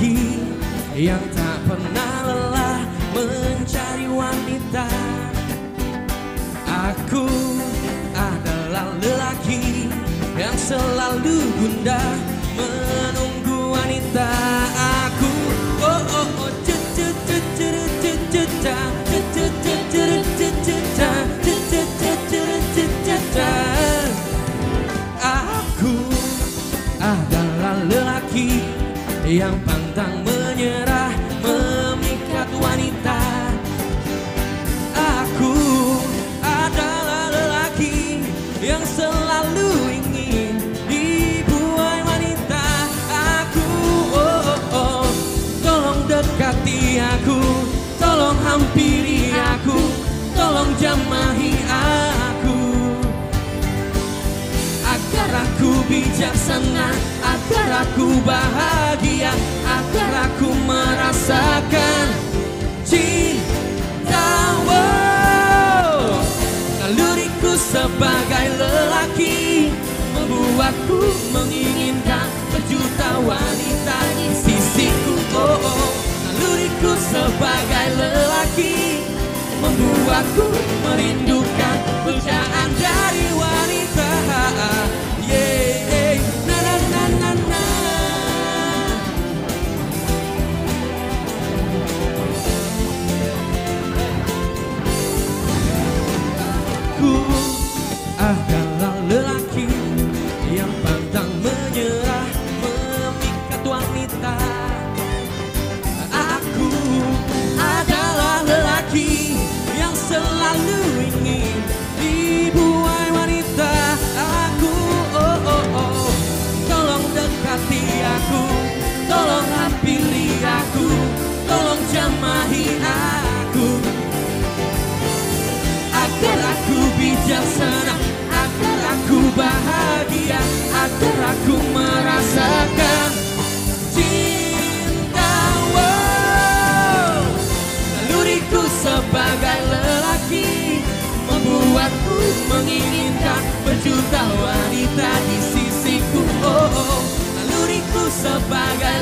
lelaki yang tak pernah lelah mencari wanita Aku adalah lelaki yang selalu gundah menunggu wanita Aku oh oh oh Aku adalah lelaki yang paling pantang menyerah memikat wanita. Aku adalah lelaki yang selalu ingin dibuai wanita. Aku oh oh oh, tolong dekati aku, tolong hampiri aku, tolong jamahi aku agar aku bijaksana, agar aku bahagia, agar aku merasakan cinta. Wow. Naluriku sebagai lelaki membuatku menginginkan berjuta wanita di sisiku. Oh, oh. Naluriku sebagai lelaki membuatku merindukan lelaki yang pantang menyerah memikat wanita. Aku adalah lelaki yang selalu ingin dibuai wanita. Aku oh oh oh, tolong dekati aku, tolong hampiri aku, tolong jamahi aku agar aku bijaksana, menginginkan berjuta wanita di sisiku. Oh, oh. Naluriku sebagai